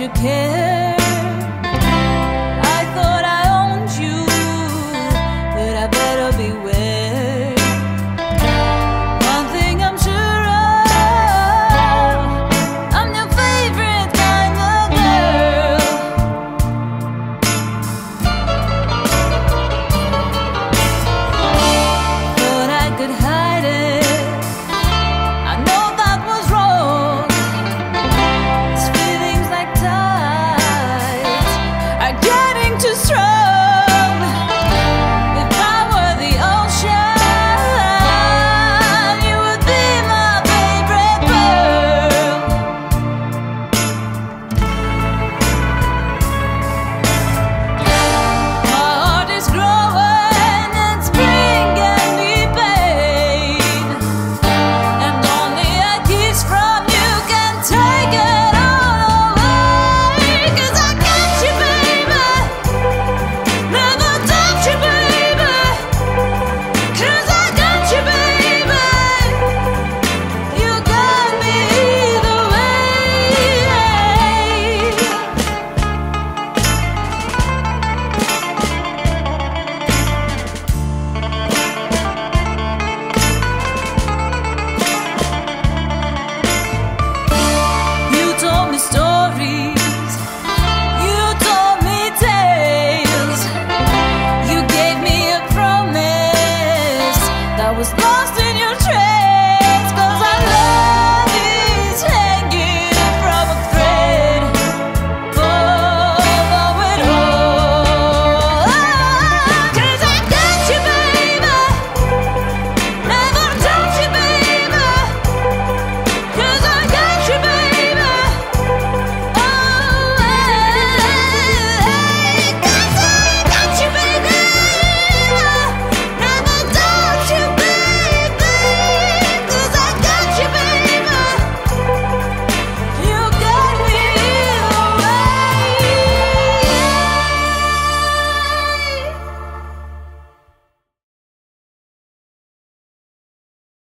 you care?